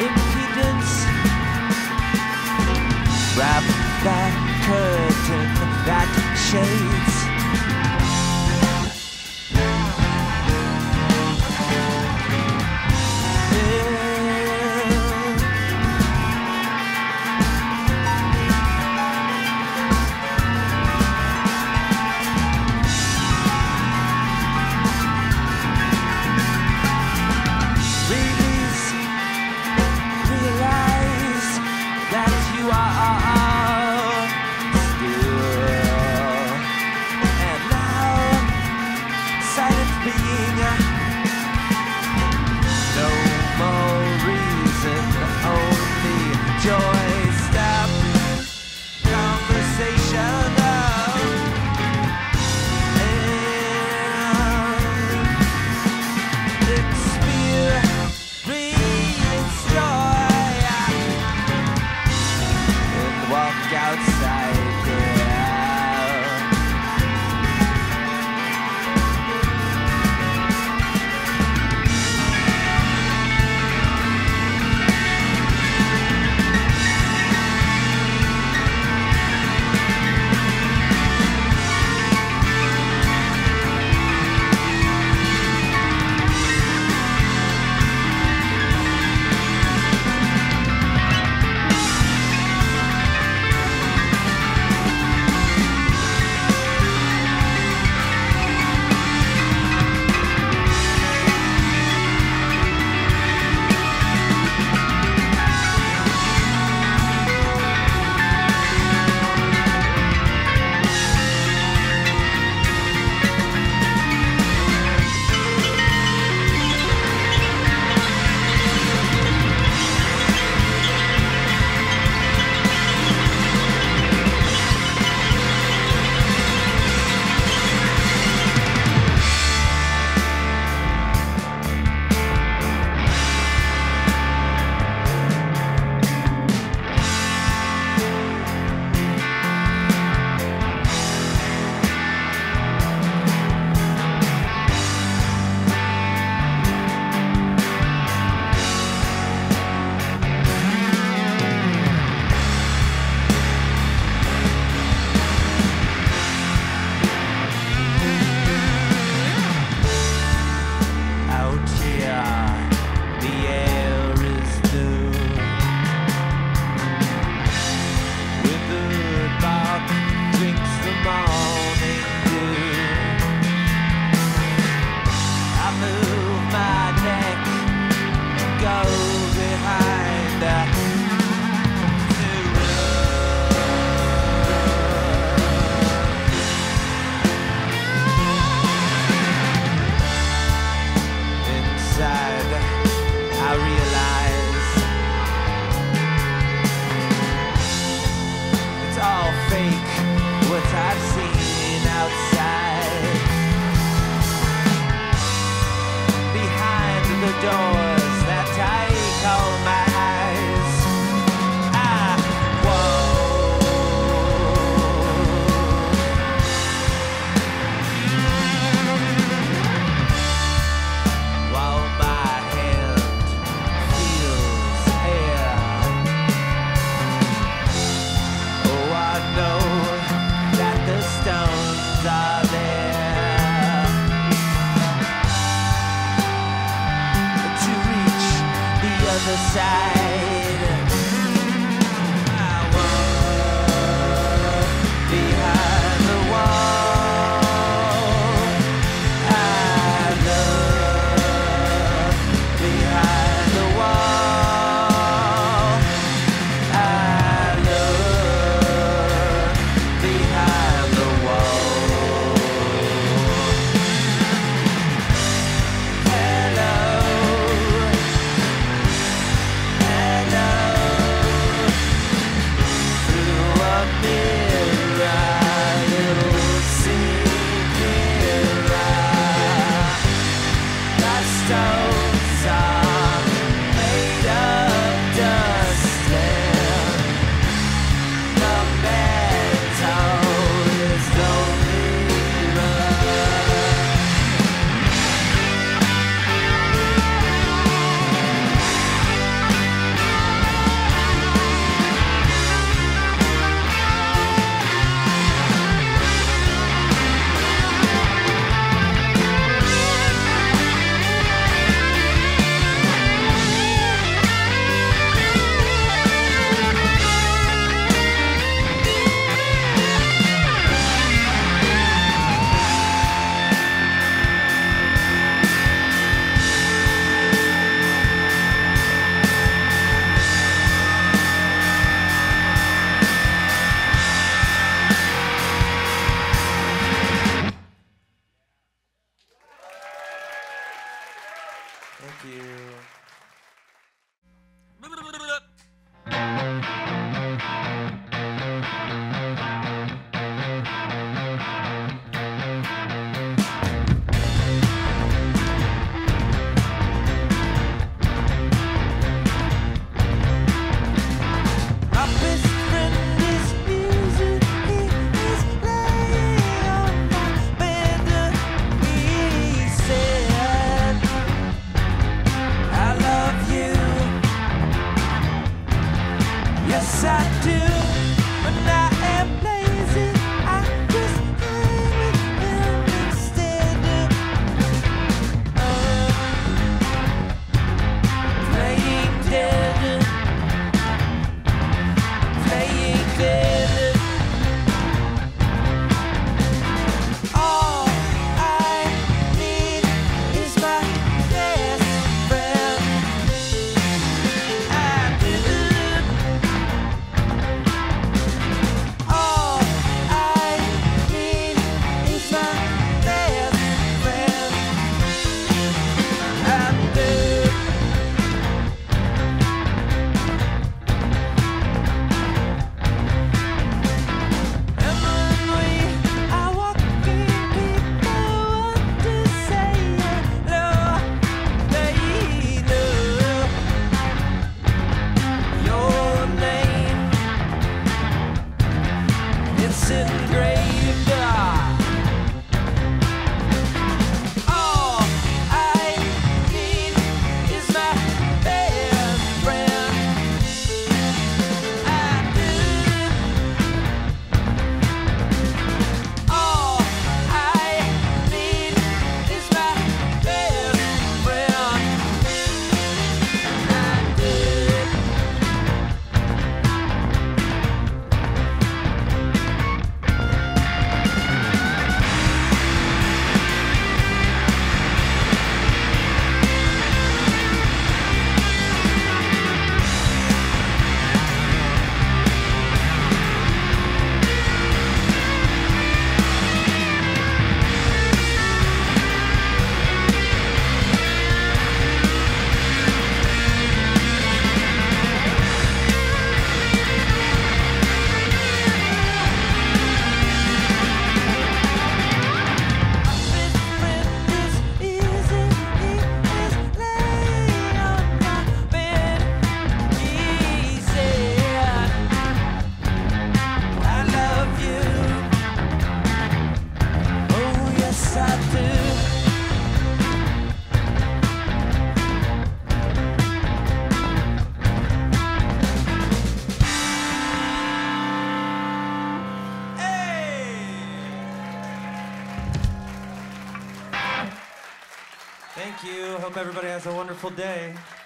impudence. Wrap that curtain, that shade. take what I've seen outside behind the door. Thank you. Wonderful day.